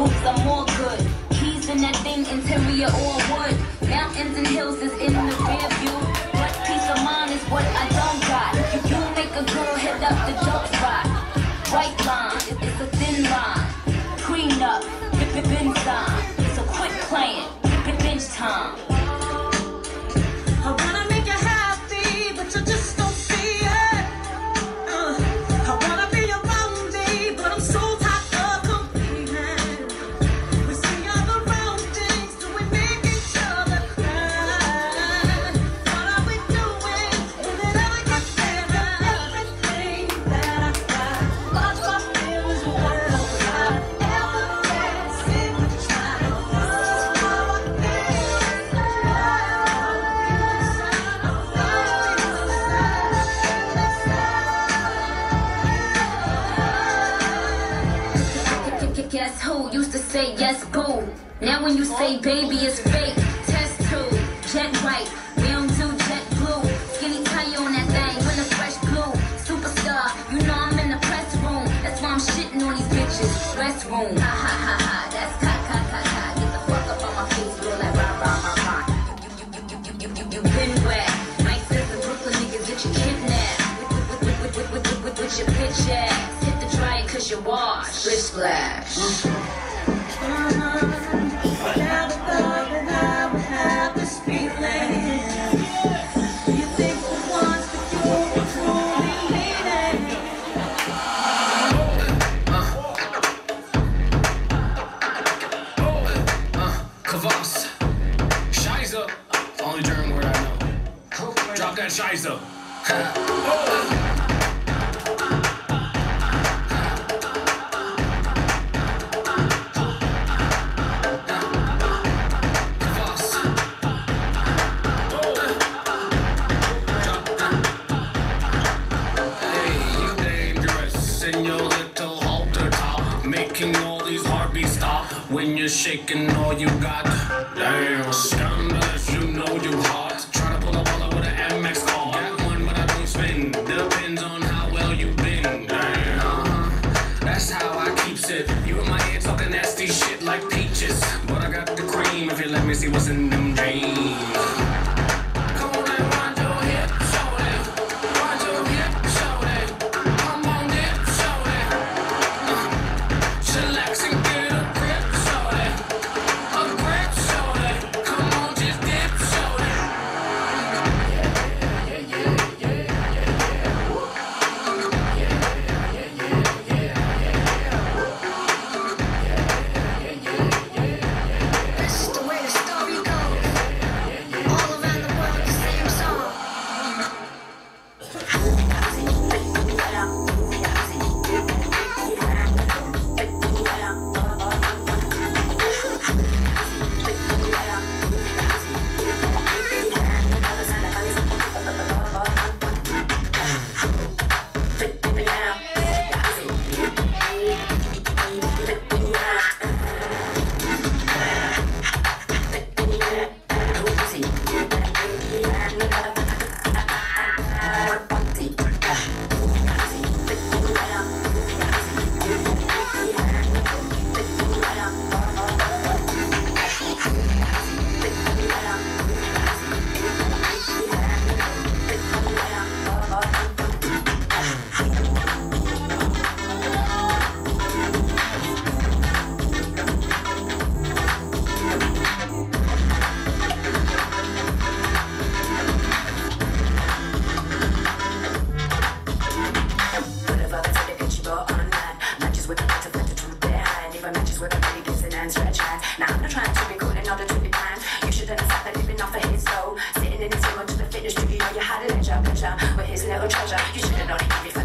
Boots, good. Keys in that thing, interior all wood. Mountains and hills is in the rear view. But peace of mind is what I don't got. You, make a girl head up the dope spot. White line, it's a thin line. Green up, bin sign. So quit playing, say yes, boo? Now when you say baby, it's fake. Test tube, jet white. We don't do jet blue. Skinny tie on that thing, when a fresh blue. Superstar, you know I'm in the press room. That's why I'm shitting on these bitches. Restroom, ha ha ha ha. That's cock cock cock cock. Get the fuck up on my face, feel like rah rah rah rah. You you you you you you you been wet. Nice as the Brooklyn niggas get you kidnapped. With, with, with, with, with, with, with, with your bitch ass. Hit the dryer cause you washed. Splish splash. Only German word I know. Drop that halter top, making all these heartbeats stop when you're shaking all you got. Damn, That's how I keeps it. You in my ear talking nasty shit like peaches. But I got the cream if you let me see what's in them Now I'm not trying to be cool in order to be planned. You should understand that living off a hit so sitting in his room to the fitness studio, you had a leisure trouble with his little treasure. You should have known it could be